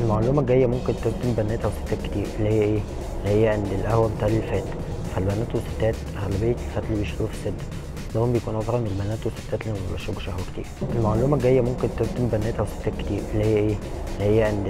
المعلومة الجاية ممكن تخدم بنات أو ستات كتير اللي هي إيه؟ اللي هي عند القهوة بتقلل الفات فالبنات والستات أغلبية الفات اللي بيشربوه في الست لهم بيكون افضل من البنات والستات اللي ما بيشربوش قهوة كتير المعلومة الجاية ممكن تخدم بنات أو ستات كتير اللي هي إيه؟ اللي هي عند